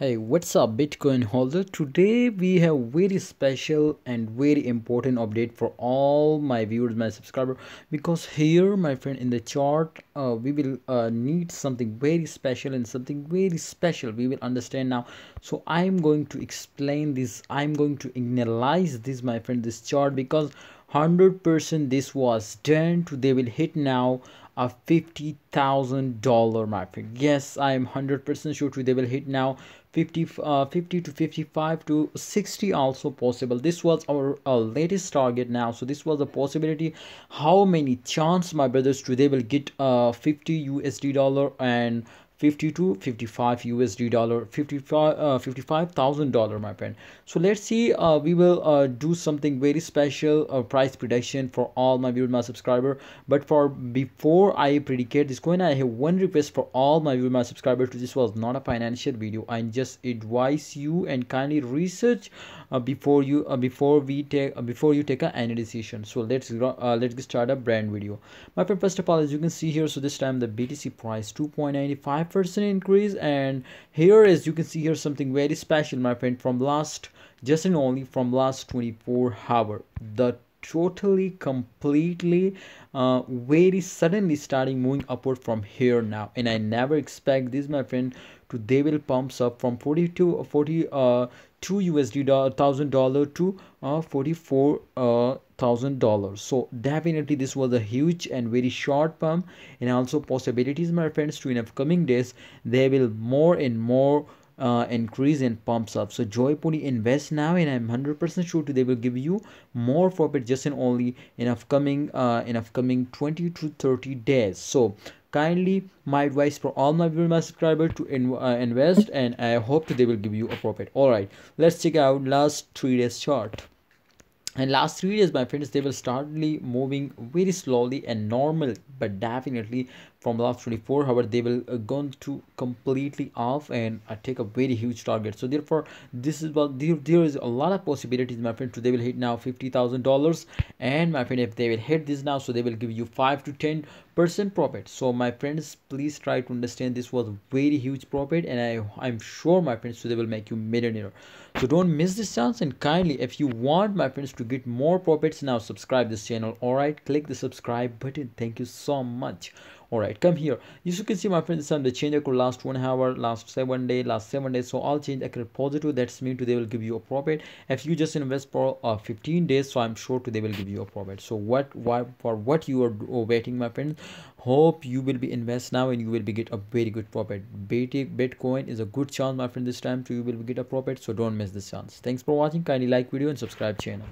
Hey, what's up, Bitcoin holder? Today we have very special and very important update for all my viewers, my subscriber. Because here, my friend, in the chart, uh, we will uh, need something very special and something very special. We will understand now. So I'm going to explain this. I'm going to analyze this, my friend, this chart because 100% this was done. They will hit now a fifty thousand dollar my friend yes i am 100 percent sure they will hit now 50 uh, 50 to 55 to 60 also possible. This was our uh, latest target now. So this was a possibility. How many chance my brothers today will get uh 50 usd dollar and 50 to 55 usd dollar 55 uh, 55 thousand dollar my friend. So let's see uh, we will uh, do something very special uh, price prediction for all my viewers my subscriber. But for before i predicate this coin i have one request for all my viewers my subscribers this was not a financial video. I just advise you and kindly research Uh, before you uh, before we take uh, before you take any decision. So let's uh, let's start a brand video. My friend first of all as you can see here so this time the btc price 2.95 percent increase. And here as you can see here something very special my friend from last just and only from last 24 hour. The totally completely uh, very suddenly starting moving upward from here now. And i never expect this my friend to they will pumps up from 40 to 40 uh 2 usd thousand dollar to uh 44 uh thousand dollars so definitely this was a huge and very short pump and also possibilities my friends to in upcoming days they will more and more uh, increase and pumps up. So joypuri invest now and i'm 100 percent sure they will give you more profit just in only in upcoming uh, in upcoming 20 to 30 days. So kindly my advice for all my viewers my subscribers to in, uh, invest and i hope they will give you a profit. All right let's check out last three days chart. And last three days my friends they will startly moving very slowly and normal but definitely from last 24 hours they will uh, going to completely off and uh, take a very huge target. So therefore this is what there, there is a lot of possibilities my friend. So they will hit now fifty thousand dollars. And my friend if they will hit this now so they will give you five to ten percent profit. So my friends please try to understand this was very huge profit. And i i'm sure my friends so they will make you millionaire. So don't miss this chance. And kindly if you want my friends to get more profits now subscribe this channel. All right click the subscribe button. Thank you so much all right come here. You can see my friends the change occurred last one hour last seven day last seven days. So all change occurred positive. That's mean today will give you a profit. If you just invest for uh, 15 days so i'm sure today will give you a profit. So what why for what you are waiting my friends hope you will be invest now and you will be get a very good profit. Bitcoin is a good chance my friend this time so you will get a profit. So don't miss this chance. Thanks for watching. Kindly like video and subscribe channel